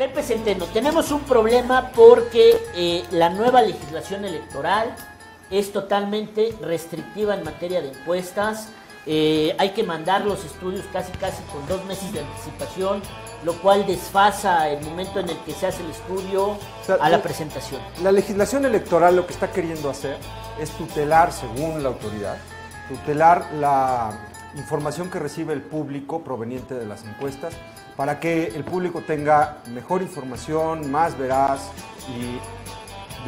Pepe Centeno, tenemos un problema porque eh, la nueva legislación electoral es totalmente restrictiva en materia de encuestas. Eh, hay que mandar los estudios casi casi con dos meses de anticipación, lo cual desfasa el momento en el que se hace el estudio sea, a la presentación. La legislación electoral lo que está queriendo hacer es tutelar, según la autoridad, tutelar la información que recibe el público proveniente de las encuestas para que el público tenga mejor información, más veraz y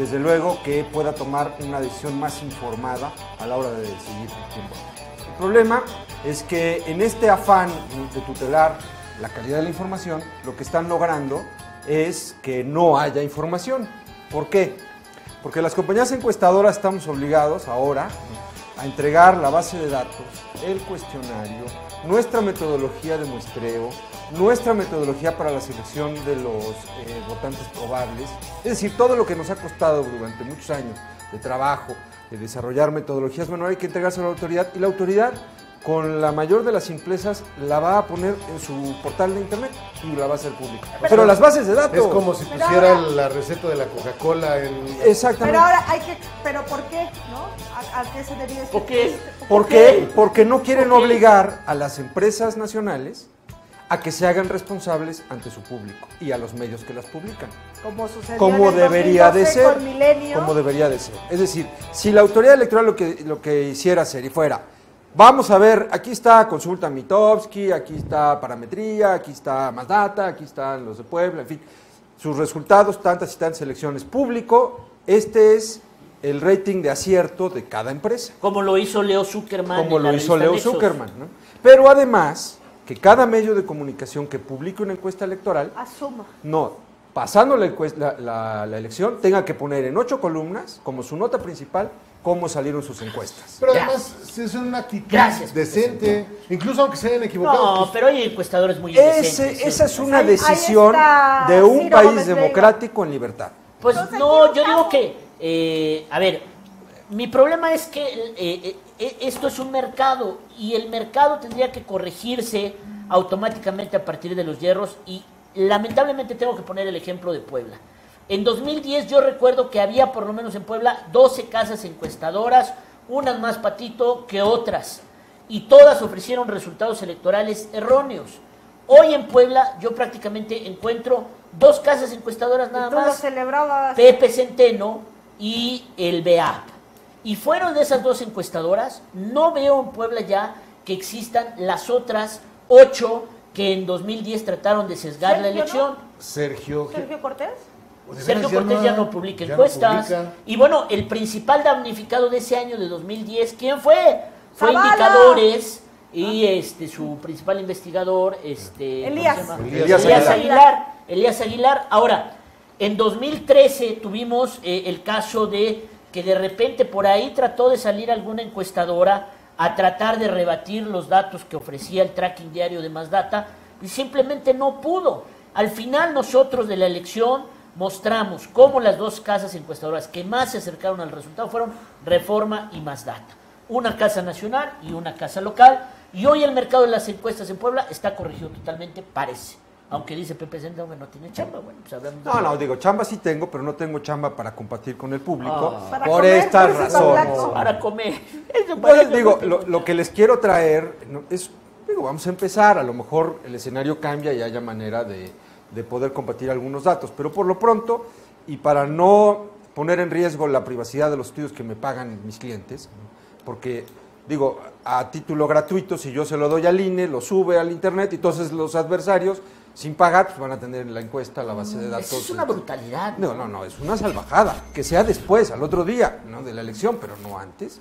desde luego que pueda tomar una decisión más informada a la hora de decidir quién vota. El problema es que en este afán de tutelar la calidad de la información, lo que están logrando es que no haya información. ¿Por qué? Porque las compañías encuestadoras estamos obligados ahora a entregar la base de datos, el cuestionario, nuestra metodología de muestreo, nuestra metodología para la selección de los eh, votantes probables, es decir, todo lo que nos ha costado durante muchos años de trabajo, de desarrollar metodologías, bueno, hay que entregarse a la autoridad y la autoridad con la mayor de las simplezas la va a poner en su portal de internet y la va a hacer pública. Pero, las bases de datos. Es como si pusiera ahora- la receta de la Coca-Cola en... Exactamente. Pero ahora hay que, pero ¿por qué? ¿No? ¿A, a qué se debe este ¿Por qué? ¿Por qué? Porque no quieren obligar a las empresas nacionales a que se hagan responsables ante su público y a los medios que las publican. Como sucedió Como en el debería de 2012 ser. Como debería de ser. Es decir, si la autoridad electoral lo que, lo que hiciera ser y fuera, vamos a ver, aquí está Consulta Mitowski, aquí está Parametría, aquí está Más Data, aquí están los de Puebla, en fin, sus resultados, tantas y tantas elecciones público, este es el rating de acierto de cada empresa Como lo hizo Leo Zuckerman. como lo hizo Leo Nexos. Zuckerman. ¿no? Pero además, que cada medio de comunicación que publique una encuesta electoral, Asuma. no, pasando la, encues- la- la- la elección, tenga que poner en ocho columnas, como su nota principal, cómo salieron sus encuestas. Pero además, si es una actitud Gracias, decente, incluso aunque se hayan equivocado. No, pues, pero hay encuestadores muy Ese- indecentes, esa es una Ahí- ahí decisión de un Ciro país Gómez democrático en libertad. Pues Entonces, no, yo digo que, eh, a ver, mi problema es que eh, eh, eh, esto es un mercado y el mercado tendría que corregirse automáticamente a partir de los hierros y lamentablemente tengo que poner el ejemplo de Puebla. En 2010 yo recuerdo que había por lo menos en Puebla 12 casas encuestadoras, unas más patito que otras, y todas ofrecieron resultados electorales erróneos. Hoy en Puebla yo prácticamente encuentro dos casas encuestadoras nada Tú lo más. celebrabas. Pepe Centeno y el BEAP. Y fueron de esas dos encuestadoras, no veo en Puebla ya que existan las otras ocho que en 2010 trataron de sesgar la elección. Sergio... Sergio Cortés. pues, Sergio Cortés ya no publica no encuestas. publica. Y bueno, el principal damnificado de ese año de 2010, ¿quién fue? Fue Zavala. Indicadores y este su principal investigador, este ¿cómo Elías. Elías Elías Aguilar. Aguilar. Elías Aguilar. Ahora, en 2013 tuvimos eh, el caso de que de repente por ahí trató de salir alguna encuestadora a tratar de rebatir los datos que ofrecía el tracking diario de Más Data y simplemente no pudo. Al final nosotros de la elección mostramos cómo las dos casas encuestadoras que más se acercaron al resultado fueron Reforma y Más Data. Una casa nacional y una casa local. Y hoy el mercado de las encuestas en Puebla está corregido totalmente, parece. Aunque dice Pepe Senda que no tiene chamba. Bueno, pues hablamos de No, no, digo, chamba sí tengo, pero no tengo chamba para compartir con el público Ah. Por comer, por está razones. blanco. Para comer. Eso digo, lo, lo que les quiero traer es, digo, vamos a empezar, a lo mejor el escenario cambia y haya manera de, de poder compartir algunos datos, pero por lo pronto, y para no poner en riesgo la privacidad de los estudios que me pagan mis clientes, porque digo, a título gratuito, si yo se lo doy al INE, lo sube al Internet, y entonces los adversarios, sin pagar, pues van a tener la encuesta, la base de datos. Eso es una brutalidad. No, no, no, es una salvajada, que sea después, al otro día, ¿no? de la elección, pero no antes.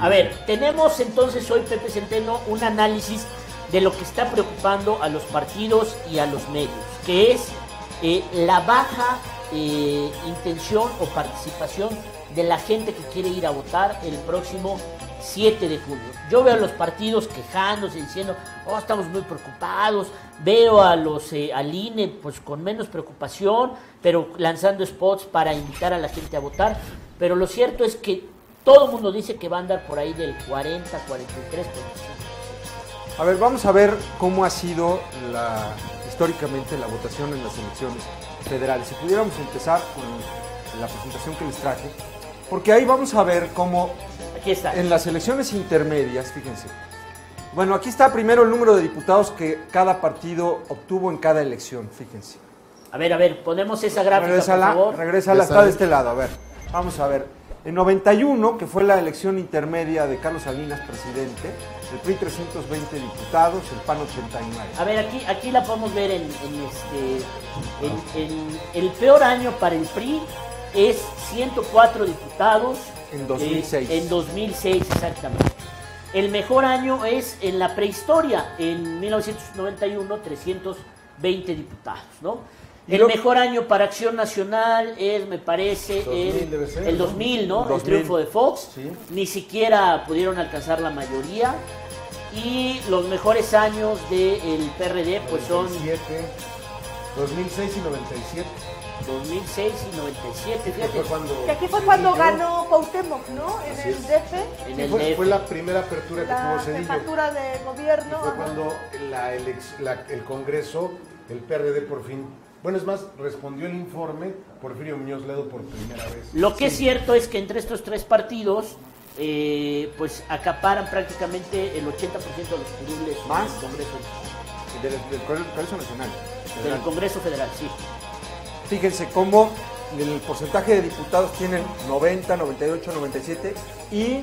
A ver, tenemos entonces hoy, Pepe Centeno, un análisis de lo que está preocupando a los partidos y a los medios, que es eh, la baja eh, intención o participación de la gente que quiere ir a votar el próximo 7 de julio. Yo veo a los partidos quejándose, diciendo, oh, estamos muy preocupados, veo a los eh, INE pues con menos preocupación, pero lanzando spots para invitar a la gente a votar, pero lo cierto es que todo el mundo dice que va a andar por ahí del 40, 43%. A ver, vamos a ver cómo ha sido la, históricamente la votación en las elecciones federales. Si pudiéramos empezar con la presentación que les traje, porque ahí vamos a ver cómo Aquí está. en las elecciones intermedias, fíjense. Bueno, aquí está primero el número de diputados que cada partido obtuvo en cada elección, fíjense. A ver, a ver, ponemos esa gráfica, Regrésala, por favor. regrésala, está está. de este lado, a ver. Vamos a ver. En 91, que fue la elección intermedia de Carlos Salinas presidente, el PRI 320 diputados, el PAN 89. A ver, aquí, aquí la podemos ver en, en este. en- en- el peor año para el PRI es 104 diputados. En 2006. eh, en 2006, exactamente. El mejor año es en la prehistoria, en 1991, 320 diputados, ¿no? El lo- mejor año para Acción Nacional es, me parece, 2000 el, ser, el ¿no? 2000, ¿no? El 2000. triunfo de Fox. Sí. Ni siquiera pudieron alcanzar la mayoría. Y los mejores años del PRD pues son 97, 2006 y 97. 2006 y 97, que fíjate. fue cuando Que aquí fue cuando ganó Cuauhtémoc, ¿no? En Así el. DF, En Sí, el fue, DF. fue la primera apertura que la tuvo Cedillo. jefatura de Y gobierno. fue ajá. cuando la elec- la- el Congreso, el PRD por fin, bueno, es más, respondió el informe Porfirio Muñoz Ledo por primera vez. Lo que es cierto es que entre estos tres partidos, eh, pues acaparan prácticamente el 80% de los curules ¿Más? del Congreso, Del, del Congreso Nacional. del. Congreso Federal, sí. Fíjense cómo el porcentaje de diputados tienen 90, 98, 97 y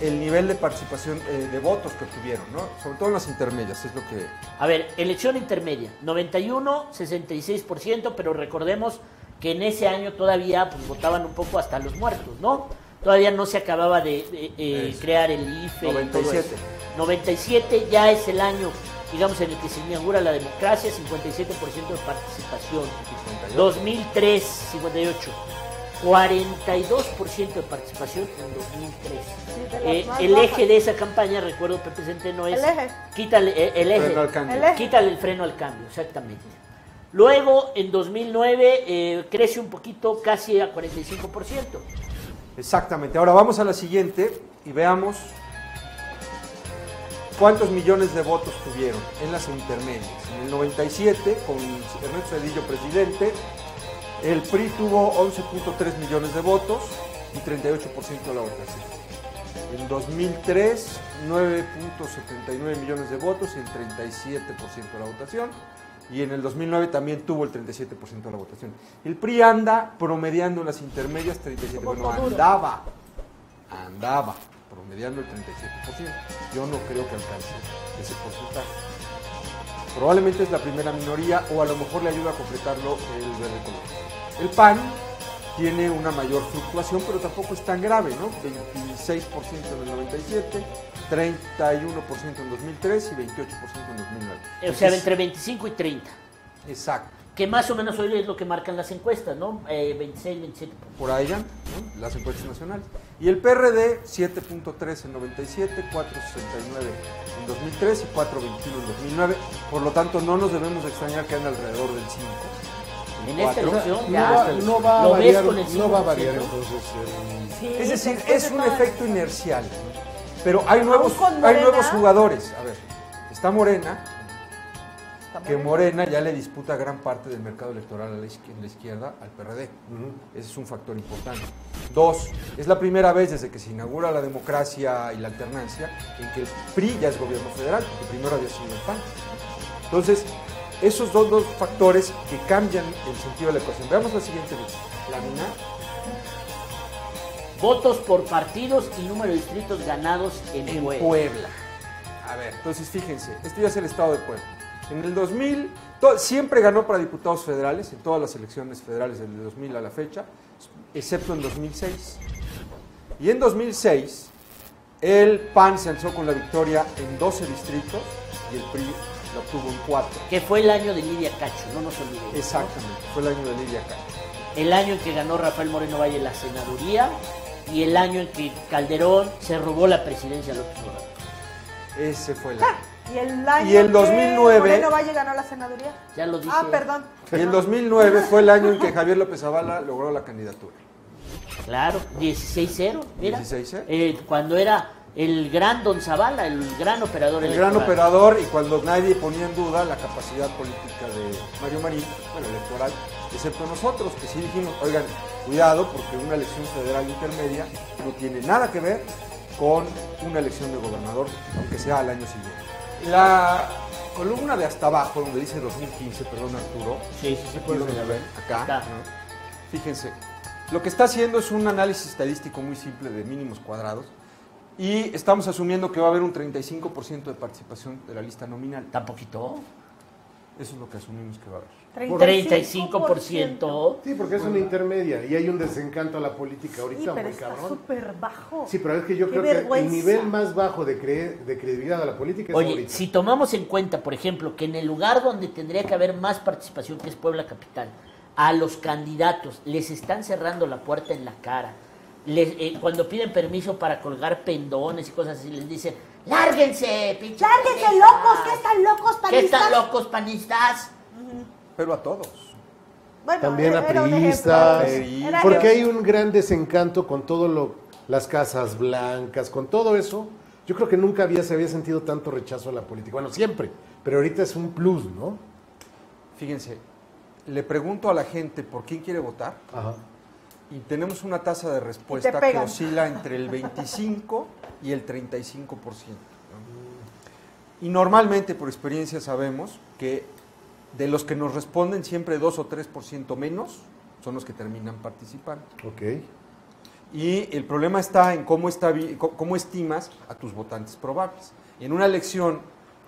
el nivel de participación eh, de votos que obtuvieron, ¿no? Sobre todo en las intermedias, es lo que... A ver, elección intermedia, 91, 66%, pero recordemos que en ese año todavía pues, votaban un poco hasta los muertos, ¿no? Todavía no se acababa de, de, eh, crear el IFE. y todo 97. eso. 97 ya es el año, digamos, en el que se inaugura la democracia, 57% de participación. 58. 2003, 58. 42% de participación en 2003. Sí, de las Eh, más el bajas. eje de esa campaña, recuerdo Pepe Centeno, es El eje. quítale eh, el eje, Freno al cambio. El eje. quítale el freno al cambio, exactamente. Luego, en 2009, eh, crece un poquito, casi a 45%. Exactamente. Ahora vamos a la siguiente y veamos cuántos millones de votos tuvieron en las intermedias. En el 97, con Ernesto Cedillo presidente, el PRI tuvo 11.3 millones de votos y 38% de la votación. En 2003, 9.79 millones de votos y el 37% de la votación. Y en el 2009 también tuvo el 37% de la votación. El PRI anda promediando en las intermedias 37%. Bueno, andaba, andaba promediando el 37%. Yo no creo que alcance ese porcentaje. Probablemente es la primera minoría o a lo mejor le ayuda a completarlo el verde color. El PAN tiene una mayor fluctuación, pero tampoco es tan grave, ¿no? 26% en el 97, 31% en 2003 y 28% en 2009. O sea, Entonces, entre 25 y 30. Exacto. Que más o menos hoy es lo que marcan las encuestas, ¿no? Eh, 26, 27. Por ahí ¿no? las encuestas nacionales. Y el PRD, 7.3 en 97, 4.69 en 2003 y 4.21 en 2009. Por lo tanto, no nos debemos de extrañar que ande alrededor del 5. En esta elección No ya. va, no va a variar, con el no va a 5%. variar entonces. Sí, Es decir, es un efecto inercial. Pero hay nuevos, hay nuevos jugadores. A ver, está Morena, Está que Morena ya le disputa gran parte del mercado electoral a la izquierda al PRD. Ese es un factor importante. Dos, es la primera vez desde que se inaugura la democracia y la alternancia en que el PRI ya es gobierno federal, porque primero había sido el PAN. Entonces, esos dos, dos factores que cambian el sentido de la ecuación. Veamos la siguiente lámina. Votos por partidos y número de distritos ganados en, en Puebla. Puebla. A ver, entonces fíjense, esto ya es el estado de Puebla. En el 2000, to- siempre ganó para diputados federales, en todas las elecciones federales del 2000 a la fecha, excepto en 2006. Y en 2006, el PAN se alzó con la victoria en 12 distritos y el PRI la obtuvo en 4. Que fue el año de Lidia Cacho, no nos olvidemos. Exactamente, fue el año de Lidia Cacho. El año en que ganó Rafael Moreno Valle la senaduría y el año en que Calderón se robó la presidencia de López Obrador. Ese fue el año. Y el año Y el que 2009 Moreno Valle ganó la senaduría. Ya lo dije. Ah, perdón. Y el 2009 fue el año en que Javier López Zavala logró la candidatura. Claro, 16-0, mira. 16-0. Eh, cuando era el gran Don Zavala, el gran operador El gran operador y cuando nadie ponía en duda la capacidad política de Mario Marín, bueno, electoral, excepto nosotros, que sí dijimos, oigan, cuidado, porque una elección federal intermedia no tiene nada que ver con una elección de gobernador, aunque sea al año siguiente. La columna de hasta abajo, donde dice 2015, perdón Arturo, Sí, sí, sí, donde ven, acá, Acá. ¿no? fíjense, lo que está haciendo es un análisis estadístico muy simple de mínimos cuadrados y estamos asumiendo que va a haber un 35% de participación de la lista nominal. ¿Tan poquito? Eso es lo que asumimos que va a haber. 35%. Sí, porque es una intermedia y hay un desencanto a la política ahorita Sí, pero muy está cabrón. súper bajo. Sí, pero es que yo Qué creo que el nivel más bajo de, cre- de credibilidad a la política es Oye, ahorita. si tomamos en cuenta, por ejemplo, que en el lugar donde tendría que haber más participación, que es Puebla Capital, a los candidatos les están cerrando la puerta en la cara. Les- eh, cuando piden permiso para colgar pendones y cosas así, les dicen, lárguense, pinche ¡Lárguense, panistas! locos! ¿Qué están locos, ¿Qué panistas? están locos, panistas? Pero a todos. Bueno, También ejemplo. Era- Porque hay un gran desencanto con todo lo, las casas blancas, con todo eso. Yo creo que nunca había, se había sentido tanto rechazo a la política. Bueno, siempre, pero ahorita es un plus, ¿no? Fíjense, le pregunto a la gente por quién quiere votar Ajá. Y tenemos una tasa de respuesta que oscila entre el 25 y el 35%. ¿no? Y normalmente, por experiencia, sabemos que de los que nos responden, siempre 2 o 3% menos son los que terminan participando. Ok. Y el problema está en cómo, está, cómo estimas a tus votantes probables. En una elección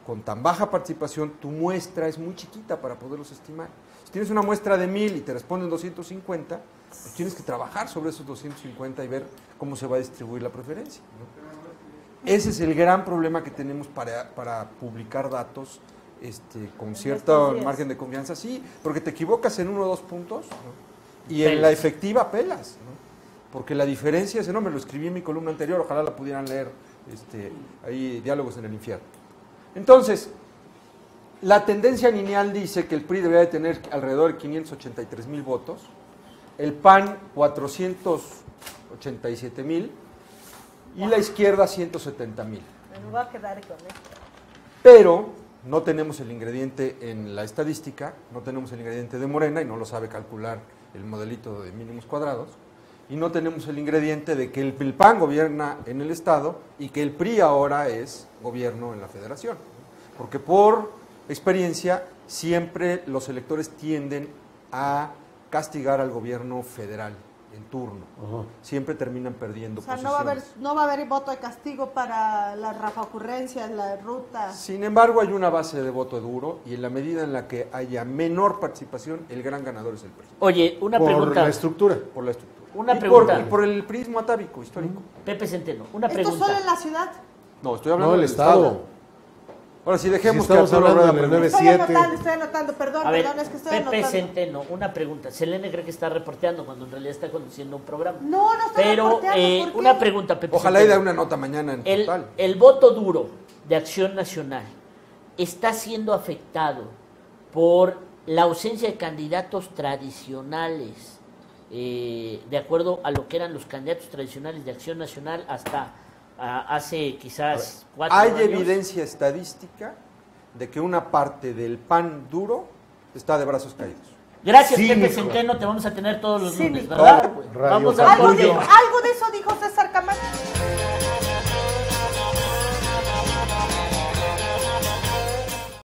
con tan baja participación, tu muestra es muy chiquita para poderlos estimar. Si tienes una muestra de 1000 y te responden 250, pues tienes que trabajar sobre esos 250 y ver cómo se va a distribuir la preferencia. ¿no? Ese es el gran problema que tenemos para, para publicar datos este, con cierto margen de confianza. Sí, porque te equivocas en uno o dos puntos ¿no? y en la efectiva pelas. ¿no? Porque la diferencia, ese no me lo escribí en mi columna anterior, ojalá la pudieran leer, este, ahí, Diálogos en el Infierno. Entonces, la tendencia lineal dice que el PRI debería de tener alrededor de 583 mil votos, el PAN 487 mil y la izquierda 170 mil. Me voy a quedar con esto. Pero no tenemos el ingrediente en la estadística, no tenemos el ingrediente de Morena y no lo sabe calcular el modelito de mínimos cuadrados. Y no tenemos el ingrediente de que el, el PAN gobierna en el Estado y que el PRI ahora es gobierno en la Federación. Porque por experiencia siempre los electores tienden a castigar al gobierno federal en turno. Siempre terminan perdiendo O sea, no va, a haber, no va a haber voto de castigo para las rafa ocurrencias, la ruta. Sin embargo, hay una base de voto duro y en la medida en la que haya menor participación, el gran ganador es el PRI, Oye, una Por pregunta. la estructura. por la estructura. Una y pregunta. Por, y por el prismo atávico histórico. Pepe Centeno, una ¿Esto pregunta. solo en la ciudad? No, estoy hablando No, el del Estado. Ahora sí, dejemos Si que Arturo hablando del pregunte. Estoy 97. anotando, estoy anotando, perdón, A ver, perdón, es que estoy Pepe anotando. Centeno, una pregunta. Selene cree que está reporteando cuando en realidad está conduciendo un programa. No, no estoy Pero reporteando, eh, ¿por qué? una pregunta, Pepe Ojalá y dé una nota mañana en El, total. el voto duro de Acción Nacional está siendo afectado por la ausencia de candidatos tradicionales, eh, de acuerdo a lo que eran los candidatos tradicionales de Acción Nacional hasta hace quizás cuatro Hay años. evidencia estadística de que una parte del pan duro está de brazos caídos. Gracias, Cínico. Pepe Centeno, te vamos a tener todos los lunes. ¿verdad? Radio Vamos a. Algo de, algo de eso dijo César Camacho.